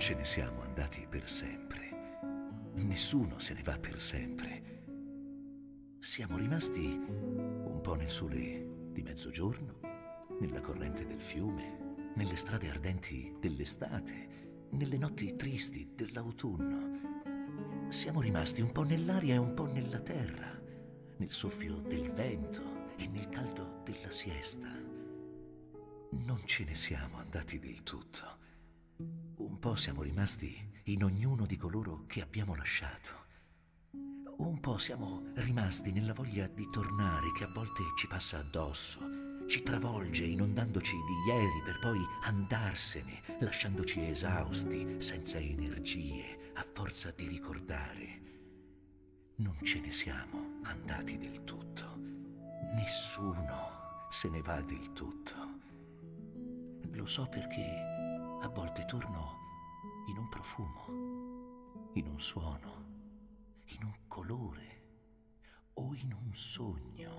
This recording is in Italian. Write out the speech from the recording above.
ce ne siamo andati per sempre. Nessuno se ne va per sempre. Siamo rimasti un po' nel sole di mezzogiorno, nella corrente del fiume, nelle strade ardenti dell'estate, nelle notti tristi dell'autunno. Siamo rimasti un po' nell'aria e un po' nella terra, nel soffio del vento e nel caldo della siesta. Non ce ne siamo andati del tutto. Po' siamo rimasti in ognuno di coloro che abbiamo lasciato. Un po' siamo rimasti nella voglia di tornare che a volte ci passa addosso, ci travolge inondandoci di ieri per poi andarsene, lasciandoci esausti, senza energie, a forza di ricordare. Non ce ne siamo andati del tutto. Nessuno se ne va del tutto. Lo so perché a volte torno profumo, in un suono, in un colore o in un sogno